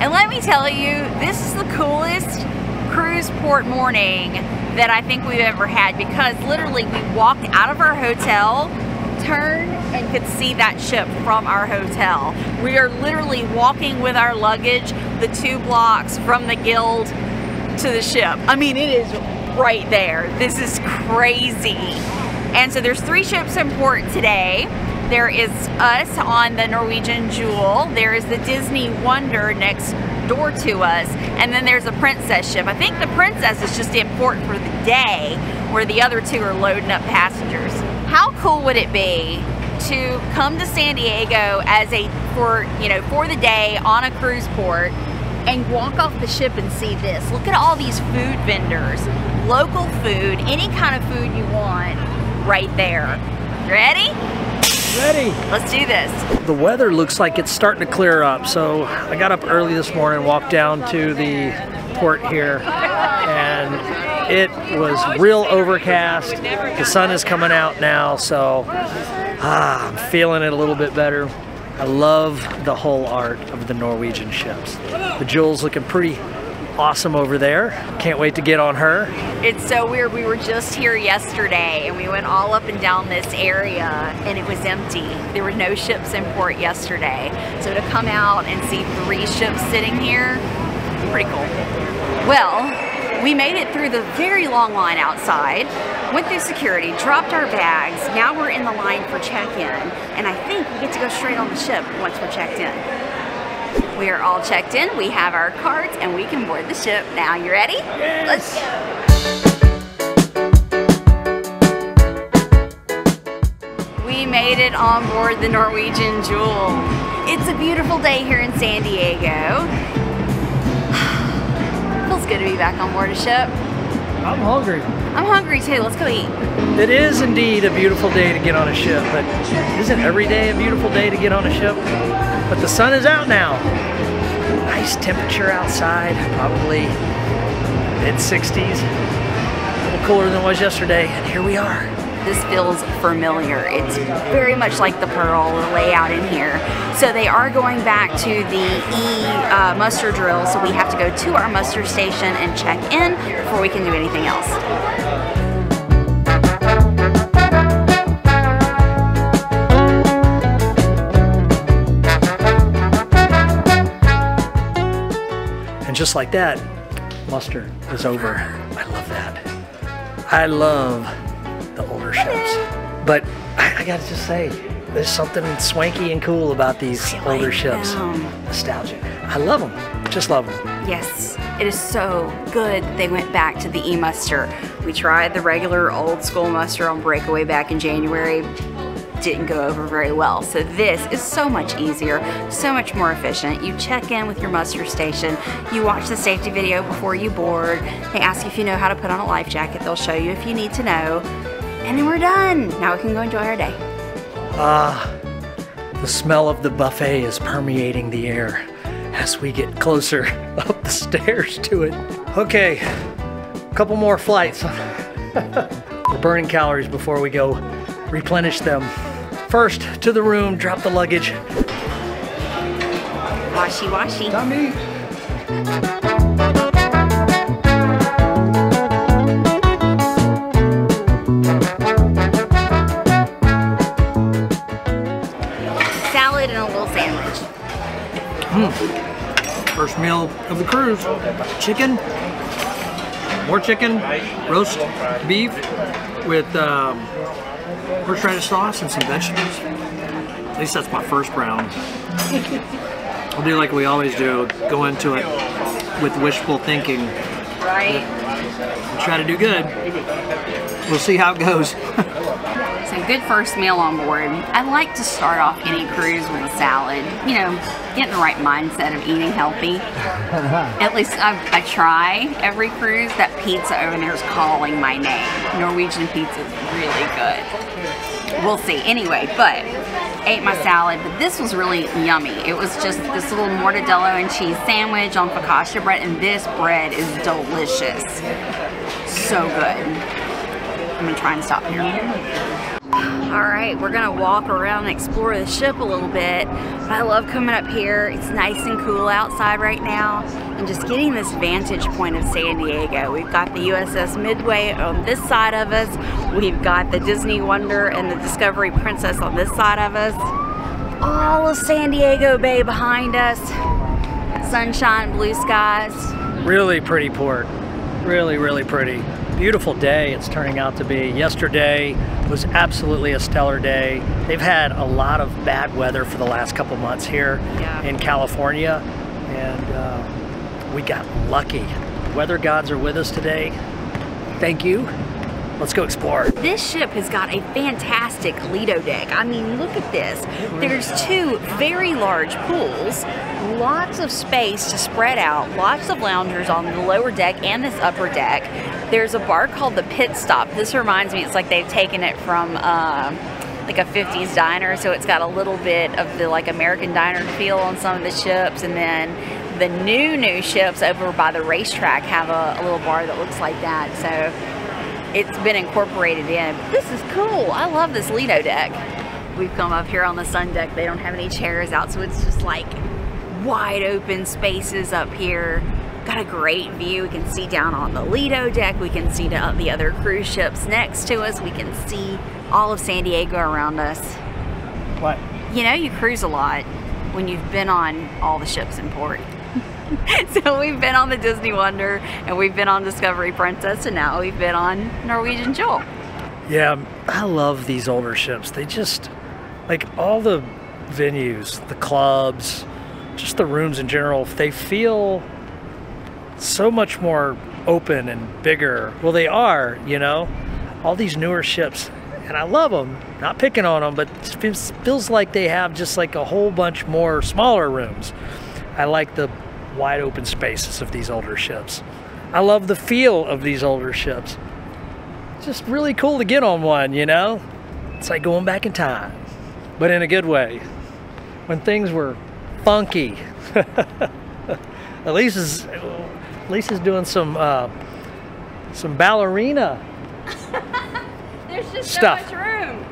And let me tell you, this is the coolest cruise port morning that I think we've ever had because literally we walked out of our hotel, turned and could see that ship from our hotel. We are literally walking with our luggage the two blocks from the guild to the ship. I mean, it is right there. This is crazy. And so there's three ships in port today. There is us on the Norwegian Jewel. There is the Disney Wonder next door to us. And then there's a Princess ship. I think the Princess is just important for the day where the other two are loading up passengers. How cool would it be to come to San Diego as a, for, you know, for the day on a cruise port and walk off the ship and see this. Look at all these food vendors. Local food, any kind of food you want, right there. Ready? Ready. Let's do this. The weather looks like it's starting to clear up. So I got up early this morning, walked down to the port here, and it was real overcast. The sun is coming out now, so ah, I'm feeling it a little bit better. I love the whole art of the Norwegian ships. The Jewel's looking pretty awesome over there. Can't wait to get on her. It's so weird. We were just here yesterday and we went all up and down this area and it was empty. There were no ships in port yesterday. So to come out and see three ships sitting here, pretty cool. Well, we made it through the very long line outside, went through security, dropped our bags. Now we're in the line for check-in and I think we get to go straight on the ship once we're checked in. We are all checked in, we have our cards, and we can board the ship. Now, you ready? Yes. Let's go. We made it on board the Norwegian Jewel. It's a beautiful day here in San Diego. Feels good to be back on board a ship. I'm hungry. I'm hungry too. Let's go eat. It is indeed a beautiful day to get on a ship, but isn't every day a beautiful day to get on a ship? But the sun is out now. Nice temperature outside, probably mid 60s. A little cooler than it was yesterday, and here we are. This feels familiar. It's very much like the Pearl, layout in here. So they are going back to the E uh, muster drill, so we have to go to our muster station and check in before we can do anything else. Just like that, muster is over. I love that. I love the older ships. But I, I gotta just say, there's something swanky and cool about these I older like ships. them. Nostalgic. I love them. Just love them. Yes, it is so good they went back to the E-Muster. We tried the regular old school muster on breakaway back in January. Didn't go over very well. So this is so much easier, so much more efficient. You check in with your muster station, you watch the safety video before you board, they ask if you know how to put on a life jacket, they'll show you if you need to know, and then we're done. Now we can go enjoy our day. Ah, the smell of the buffet is permeating the air as we get closer up the stairs to it. Okay, a couple more flights. We're burning calories before we go replenish them. First, to the room, drop the luggage. Washy washy. Tommy! Salad and a little sandwich. First meal of the cruise. Chicken, more chicken, roast beef with um, horseradish sauce and some vegetables. At least that's my first round. I'll do like we always do, go into it with wishful thinking. Right? We'll try to do good. We'll see how it goes. So good first meal on board. I like to start off any cruise with a salad. You know, get in the right mindset of eating healthy. At least I, I try every cruise. That pizza over there is calling my name. Norwegian pizza is really good. We'll see. Anyway, but ate my salad, but this was really yummy. It was just this little mortadella and cheese sandwich on focaccia bread, and this bread is delicious. So good. I'm gonna try and stop here. All right, we're gonna walk around and explore the ship a little bit. I love coming up here. It's nice and cool outside right now. And just getting this vantage point of San Diego. We've got the USS Midway on this side of us. We've got the Disney Wonder and the Discovery Princess on this side of us. All of San Diego Bay behind us. Sunshine, blue skies. Really pretty port. Really, really pretty beautiful day it's turning out to be. Yesterday was absolutely a stellar day. They've had a lot of bad weather for the last couple months here yeah. in California, and uh, we got lucky. weather gods are with us today. Thank you. Let's go explore. This ship has got a fantastic Lido deck. I mean, look at this. There's two very large pools, lots of space to spread out, lots of loungers on the lower deck and this upper deck. There's a bar called the Pit Stop. This reminds me, it's like they've taken it from uh, like a 50s diner, so it's got a little bit of the like American diner feel on some of the ships, and then the new new ships over by the racetrack have a, a little bar that looks like that. So it's been incorporated in. This is cool. I love this Lido deck. We've come up here on the sun deck. They don't have any chairs out, so it's just like wide open spaces up here. Got a great view. We can see down on the Lido deck. We can see the other cruise ships next to us. We can see all of San Diego around us. What? You know, you cruise a lot when you've been on all the ships in port. so we've been on the Disney Wonder and we've been on Discovery Princess and now we've been on Norwegian Jewel. Yeah, I love these older ships. They just, like all the venues, the clubs, just the rooms in general, they feel so much more open and bigger. Well, they are, you know, all these newer ships, and I love them. Not picking on them, but it feels like they have just like a whole bunch more smaller rooms. I like the wide open spaces of these older ships. I love the feel of these older ships. Just really cool to get on one, you know? It's like going back in time, but in a good way. When things were funky. Elisa's, Lisa's doing some uh, some ballerina There's just stuff. so much room.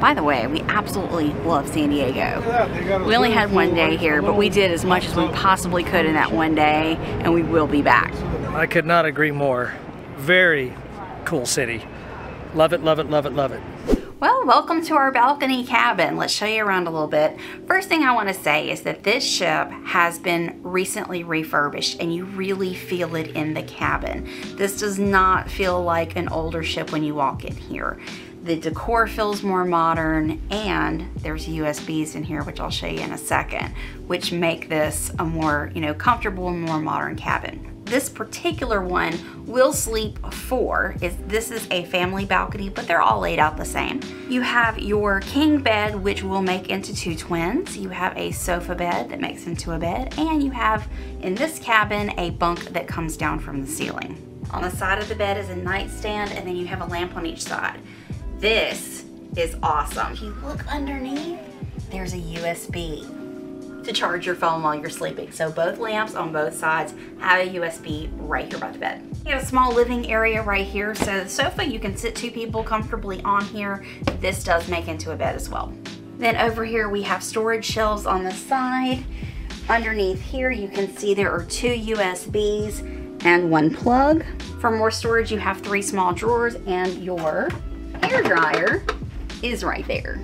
By the way, we absolutely love San Diego. We only had one day here, but we did as much as we possibly could in that one day, and we will be back. I could not agree more. Very cool city. Love it, love it, love it, love it. Well, welcome to our balcony cabin. Let's show you around a little bit. First thing I want to say is that this ship has been recently refurbished and you really feel it in the cabin. This does not feel like an older ship when you walk in here. The decor feels more modern and there's USBs in here, which I'll show you in a second, which make this a more, you know, comfortable and more modern cabin. This particular one will sleep four. Is This is a family balcony, but they're all laid out the same. You have your king bed, which will make into two twins. You have a sofa bed that makes into a bed, and you have, in this cabin, a bunk that comes down from the ceiling. On the side of the bed is a nightstand, and then you have a lamp on each side. This is awesome. If you look underneath, there's a USB to charge your phone while you're sleeping. So both lamps on both sides have a USB right here by the bed. You have a small living area right here. So the sofa, you can sit two people comfortably on here. This does make into a bed as well. Then over here, we have storage shelves on the side. Underneath here, you can see there are two USBs and one plug. For more storage, you have three small drawers and your hair dryer is right there.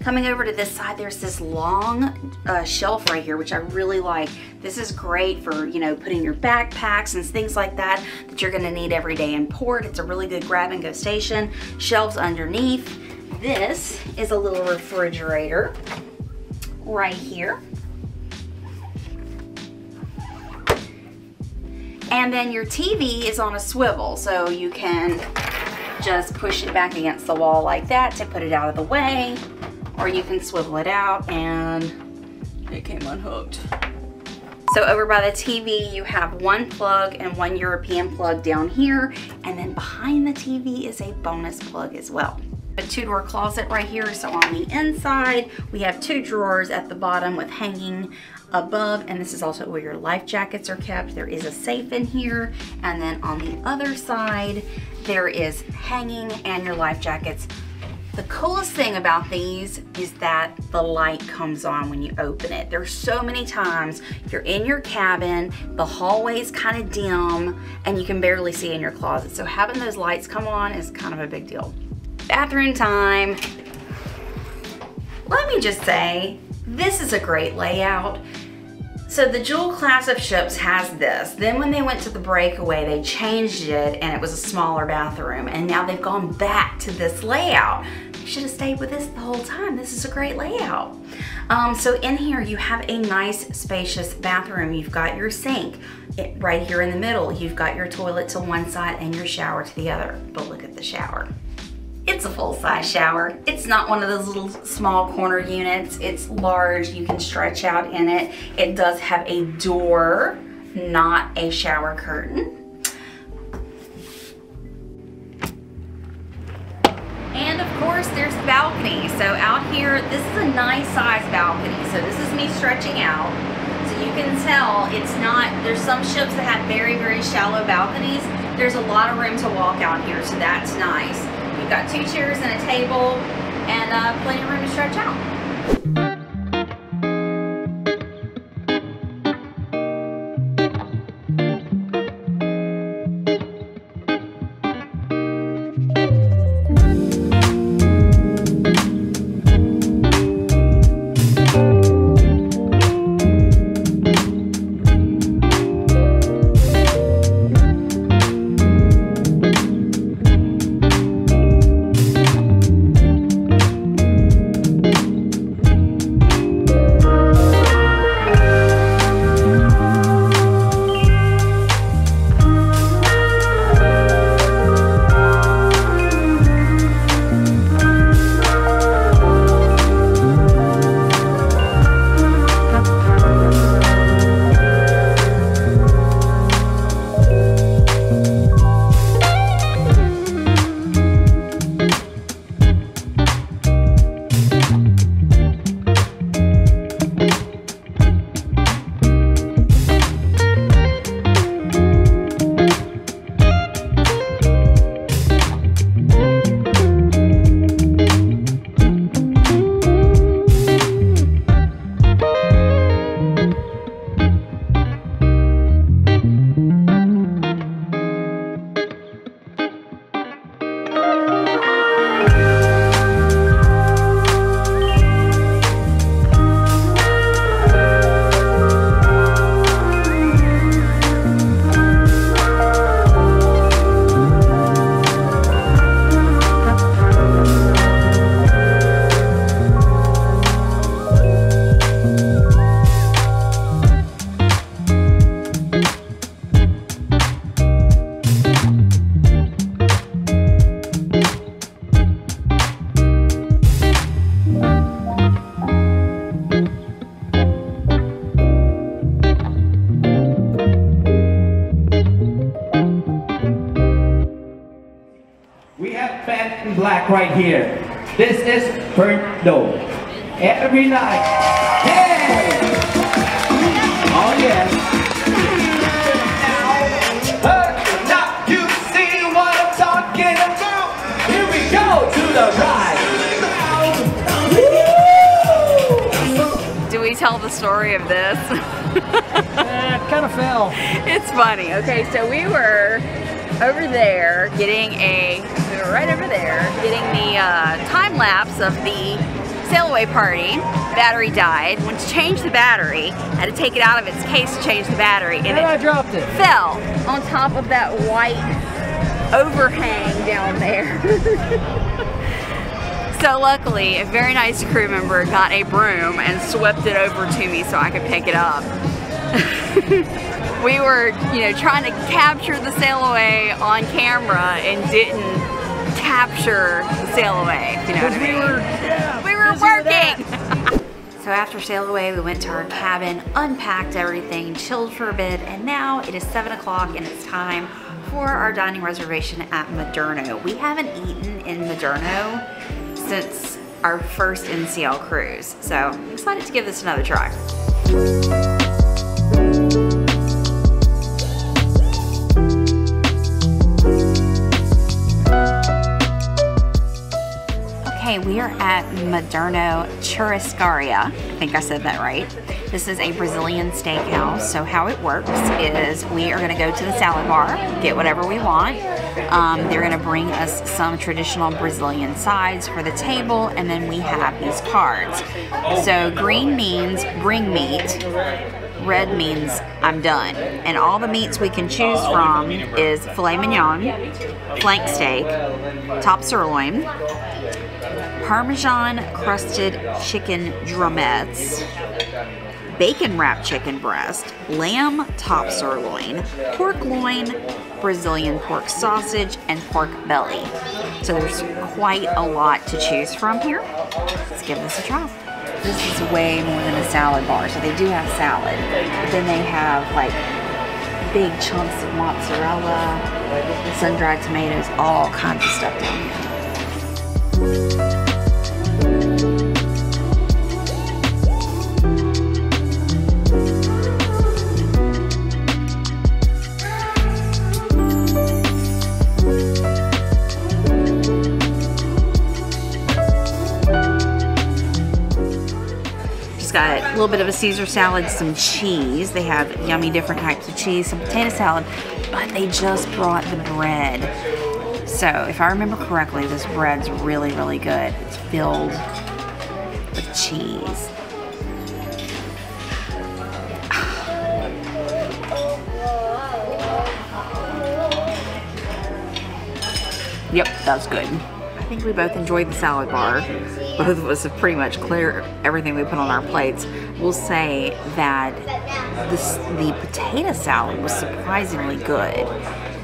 Coming over to this side, there's this long uh, shelf right here, which I really like. This is great for, you know, putting your backpacks and things like that that you're gonna need every day in port. It's a really good grab and go station. Shelves underneath. This is a little refrigerator right here. And then your TV is on a swivel, so you can just push it back against the wall like that to put it out of the way, or you can swivel it out and it came unhooked. So over by the TV, you have one plug and one European plug down here, and then behind the TV is a bonus plug as well. A two-door closet right here, so on the inside, we have two drawers at the bottom with hanging above, and this is also where your life jackets are kept. There is a safe in here, and then on the other side, there is hanging and your life jackets. The coolest thing about these is that the light comes on when you open it. There's so many times you're in your cabin, the hallway's kind of dim, and you can barely see in your closet. So having those lights come on is kind of a big deal. Bathroom time. Let me just say, this is a great layout. So the Jewel class of ships has this. Then when they went to the breakaway, they changed it and it was a smaller bathroom. And now they've gone back to this layout. You should have stayed with this the whole time. This is a great layout. Um, so in here, you have a nice spacious bathroom. You've got your sink it, right here in the middle. You've got your toilet to one side and your shower to the other. But look at the shower. It's a full-size shower. It's not one of those little small corner units. It's large. You can stretch out in it. It does have a door, not a shower curtain. And of course, there's the balcony. So out here, this is a nice size balcony. So this is me stretching out. So you can tell it's not, there's some ships that have very, very shallow balconies. There's a lot of room to walk out here, so that's nice. Got two chairs and a table and uh, plenty of room to stretch out. Black right here. This is Fernando. Every night. Hey! Oh yeah. Now, now you see what I'm talking about. Here we go to the right. Do we tell the story of this? Eh, kind of fell. it's funny. Okay, so we were over there getting a, right over there getting the uh, time lapse of the sail away party. Battery died. Went to change the battery, had to take it out of its case to change the battery, and And I dropped it. fell on top of that white overhang down there. so luckily, a very nice crew member got a broom and swept it over to me so I could pick it up. we were, you know, trying to capture the sail away on camera and didn't capture the sail away. You know what I Because we were, yeah, we were working. so after sail away, we went to our cabin, unpacked everything, chilled for a bit, and now it is seven o'clock and it's time for our dining reservation at Moderno. We haven't eaten in Moderno since our first NCL cruise, so I'm excited to give this another try. We are at Moderno Churrascaria. I think I said that right. This is a Brazilian steakhouse. So how it works is we are gonna go to the salad bar, get whatever we want. Um, they're gonna bring us some traditional Brazilian sides for the table, and then we have these cards. So green means bring meat, red means I'm done. And all the meats we can choose from is filet mignon, flank steak, top sirloin, Parmesan crusted chicken drumettes, bacon wrapped chicken breast, lamb top sirloin, pork loin, Brazilian pork sausage, and pork belly. So there's quite a lot to choose from here. Let's give this a try. This is way more than a salad bar. So they do have salad, but then they have like big chunks of mozzarella, sun-dried tomatoes, all kinds of stuff down here. Little bit of a Caesar salad, some cheese. They have yummy different types of cheese, some potato salad, but they just brought the bread. So if I remember correctly, this bread's really, really good. It's filled with cheese. Yep, that's good. I think we both enjoyed the salad bar. Both of us have pretty much cleared everything we put on our plates. We'll say that this, the potato salad was surprisingly good.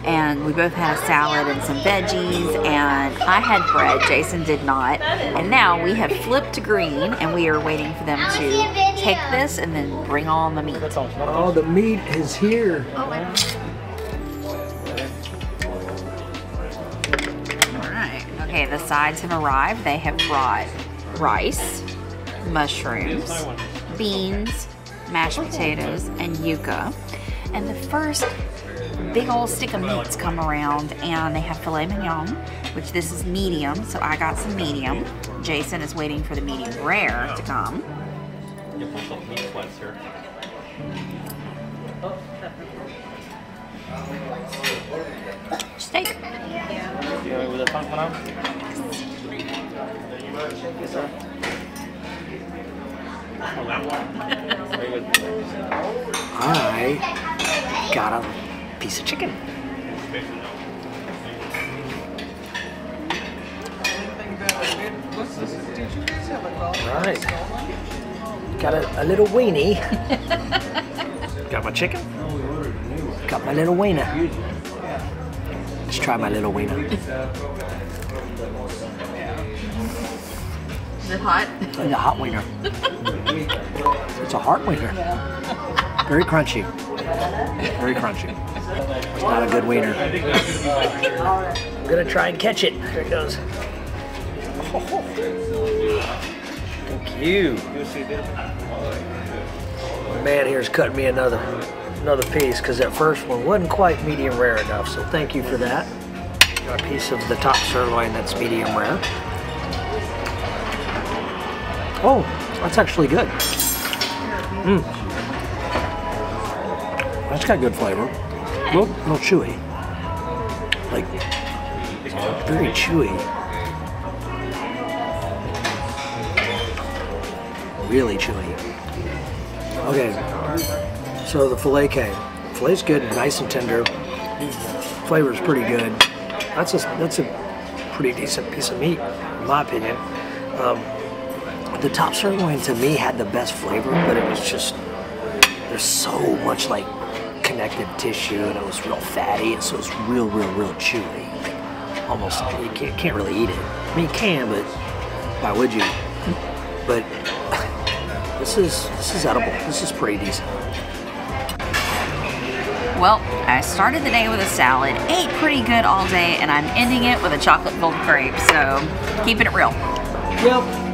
And we both had a salad and some veggies, and I had bread, Jason did not. And now we have flipped to green, and we are waiting for them to take this and then bring on the meat. Oh, the meat is here. Oh, Alright. Okay, the sides have arrived. They have brought rice, mushrooms, beans, mashed potatoes, and yuca. And the first big old stick of meats come around and they have filet mignon, which this is medium, so I got some medium. Jason is waiting for the medium rare to come. Steak. I got a piece of chicken. Right. Got a, a little weenie. got my chicken. Got my little wiener. Let's try my little wiener. Is it hot? It's a hot wiener. it's a heart wiener. Very crunchy. Very crunchy. It's not a good wiener. I'm gonna try and catch it. There it goes. Oh. Thank you. Man here's cutting me another another piece because that first one wasn't quite medium rare enough. So thank you for that. Got a piece of the top sirloin that's medium rare. Oh, that's actually good. Mm. That's got good flavor. A little, little chewy. Like, very chewy. Really chewy. Okay, so the filet came. Filet's good, nice and tender. Flavor's pretty good. That's a that's a pretty decent piece of meat, in my opinion. Um, the top sirloin to me had the best flavor, but it was just there's so much like connective tissue, and it was real fatty, and so it's real, real, real chewy. Almost you can't, can't really eat it. I mean, you can, but why would you? But this is this is edible. This is pretty decent. Well, I started the day with a salad, ate pretty good all day, and I'm ending it with a chocolate filled grape. So keeping it real. Yep.